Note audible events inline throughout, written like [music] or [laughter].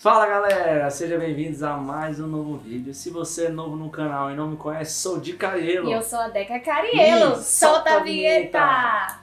Fala galera, sejam bem-vindos a mais um novo vídeo. Se você é novo no canal e não me conhece, sou o Di Carielo. E eu sou a Deca Carielo. Solta, solta a a vinheta!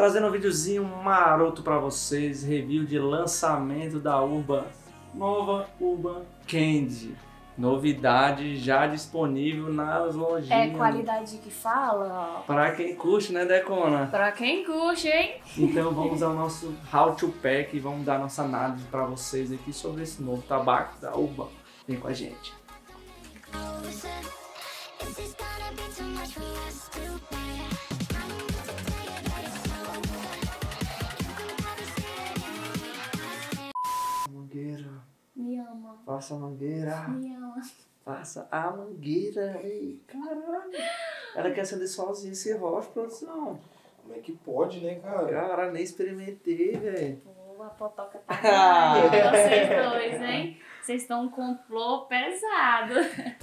Trazendo um videozinho maroto pra vocês, review de lançamento da Urban, nova Urban Candy. Novidade já disponível nas lojinhas. É qualidade que fala, Pra quem curte, né, Decona? ó. Pra quem curte, hein? Então vamos ao nosso How to Pack e vamos dar nossa análise pra vocês aqui sobre esse novo tabaco da Urban. Vem com a gente. Is Me ama, faça a mangueira, me ama. faça a mangueira. Ei, caralho. Ela quer acender sozinha esse rocha, produção. Como é que pode, né, cara? Cara, nem experimentei, velho. Pô, a potoca tá [laughs] grande, vocês dois, hein? Vocês estão um complô pesado.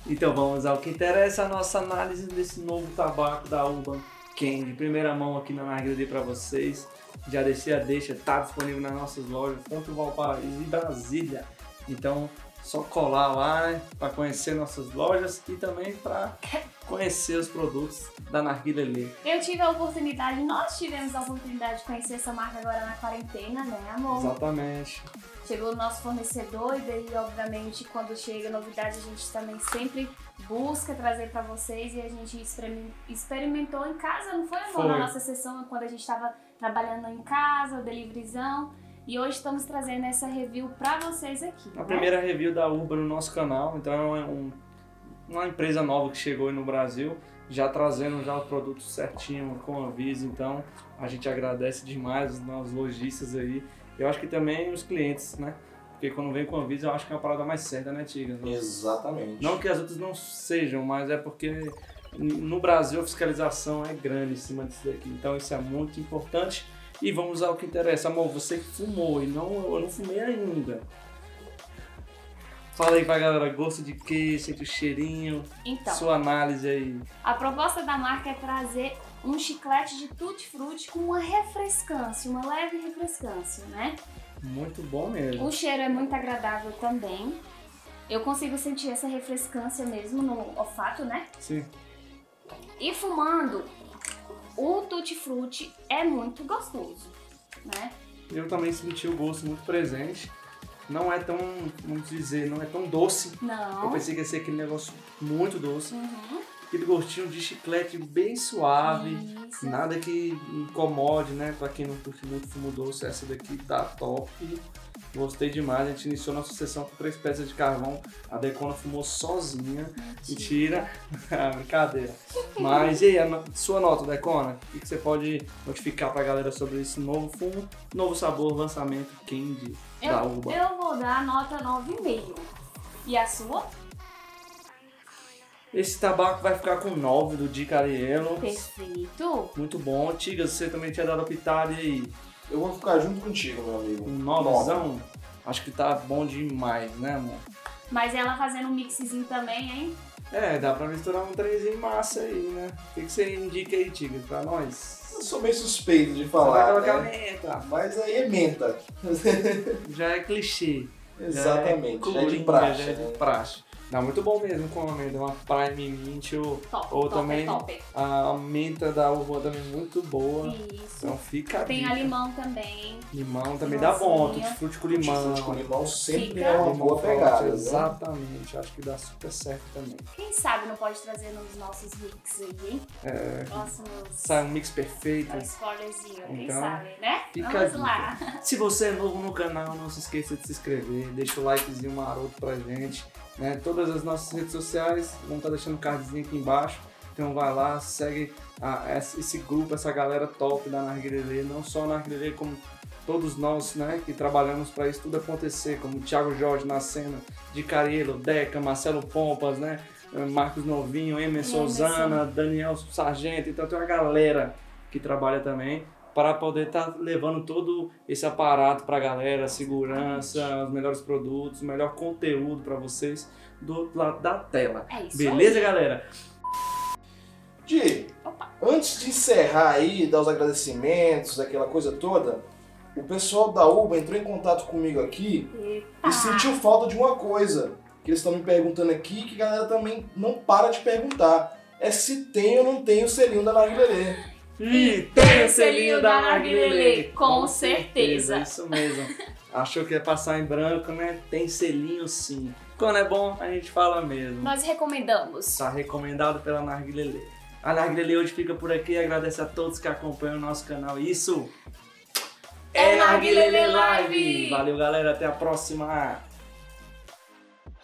Então vamos ao que interessa a nossa análise desse novo tabaco da Urban Candy. Primeira mão aqui na Narguilha para vocês. Já deixei a deixa, tá disponível nas nossas lojas, tanto Valparaíso e Brasília. Então só colar lá né, para conhecer nossas lojas e também para conhecer os produtos da Narguilha ali. Eu tive a oportunidade, nós tivemos a oportunidade de conhecer essa marca agora na quarentena, né, amor? Exatamente. Chegou o nosso fornecedor e daí, obviamente, quando chega novidade, a gente também sempre busca trazer pra vocês e a gente experimen- experimentou em casa, não foi, amor? Foi. Na nossa sessão, quando a gente estava trabalhando em casa, o deliveryzão. E hoje estamos trazendo essa review pra vocês aqui. A né? primeira review da Urban no nosso canal, então é um- uma empresa nova que chegou aí no Brasil, já trazendo já os produtos certinho com aviso, então a gente agradece demais os nossos lojistas aí. Eu acho que também os clientes, né? Porque quando vem com aviso eu acho que é uma parada mais certa, né, Tiga? Exatamente. Não que as outras não sejam, mas é porque no Brasil a fiscalização é grande em cima disso daqui. Então isso é muito importante. E vamos ao que interessa. Amor, você que fumou e não, eu não fumei ainda. Fala aí pra galera, gosto de quê? Sente o cheirinho? Então, Sua análise aí. a proposta da marca é trazer um chiclete de tutti-frutti com uma refrescância, uma leve refrescância, né? Muito bom mesmo. O cheiro é muito agradável também. Eu consigo sentir essa refrescância mesmo no olfato, né? Sim. E fumando, o tutti frutti é muito gostoso, né? Eu também senti o gosto muito presente. Não é tão, vamos dizer, não é tão doce. Eu Não. pensei que ia ser aquele negócio muito doce. Uhum. Aquele gostinho de chiclete bem suave. Isso. Nada que incomode, né? Pra quem não curte muito fumo doce, essa daqui tá top. Gostei demais. A gente iniciou nossa sessão com três peças de carvão. A Decona fumou sozinha. Mentira. [laughs] Ah, Brincadeira. Mas e aí, a sua nota, Decona? O que, você pode notificar pra galera sobre esse novo fumo, novo sabor, lançamento Candy da Eu, Uba? eu vou dar nota 9,5. E a sua? Esse tabaco vai ficar com 9 do Di Cariello. Perfeito. Muito bom. Tigas, você também tinha dado a pitada e aí? Eu vou ficar junto contigo, meu amigo. Um novozão? Acho que tá bom demais, né, amor? Mas ela fazendo um mixzinho também, hein? É, dá pra misturar um trenzinho massa aí, né? O que, que você indica aí, Tigas, pra nós? Eu sou meio suspeito de Você vai falar, colocar né? menta. Mas aí é menta. [laughs] Já é clichê. Exatamente. Já é de coringa, praxe. Já é de né? praxe. Dá muito bom mesmo com a menta, uma Prime Mint ou Top, Ou top, também- top. a menta da uva também muito boa. Isso. Então fica Tem a limão também. Limão também dá bom, Limãozinho. tutti frutti com limão. Tutti-frutti com limão sempre Fica. é uma Limão boa pegada. né? Exatamente, acho que dá super certo também. Quem sabe não pode trazer nos nossos mix aí, hein? É, Próximos. sai um mix perfeito. Um spoilerzinho, quem Então, sabe, né? Vamos lá. Se você é novo no canal, não se esqueça de se inscrever, deixa o likezinho maroto pra gente. Né? Todas as nossas redes sociais, vão estar deixando o cardzinho aqui embaixo. Então vai lá, segue a- esse grupo, essa galera top da Narguilé, não só a Narguilé, como todos nós né, que trabalhamos para isso tudo acontecer, como o Thiago Jorge na cena, de Carielo, Deca, Marcelo Pompas, né? Marcos Novinho, Emerson. Souzana, Daniel Sargento, então tem uma galera que trabalha também para poder estar levando todo esse aparato para a galera, segurança, os melhores produtos, o melhor conteúdo para vocês do outro lado da tela. É isso Beleza, aí. galera? Di, antes de encerrar aí, dar os agradecimentos, aquela coisa toda, o pessoal da Uber entrou em contato comigo aqui Epa. e sentiu falta de uma coisa. Que eles estão me perguntando aqui, que a galera também não para de perguntar. É se tem ou não tem o selinho da Narguilelê. E tem o selinho da Narguilelê, com certeza. Isso mesmo. [laughs] Achou que ia passar em branco, né? Tem selinho sim. Quando é bom, a gente fala mesmo. Nós recomendamos. Está recomendado pela Narguilelê. A Narguilelê hoje fica por aqui. Agradece a todos que acompanham o nosso canal. Isso É Narguilelê Live. Valeu, galera. Até a próxima.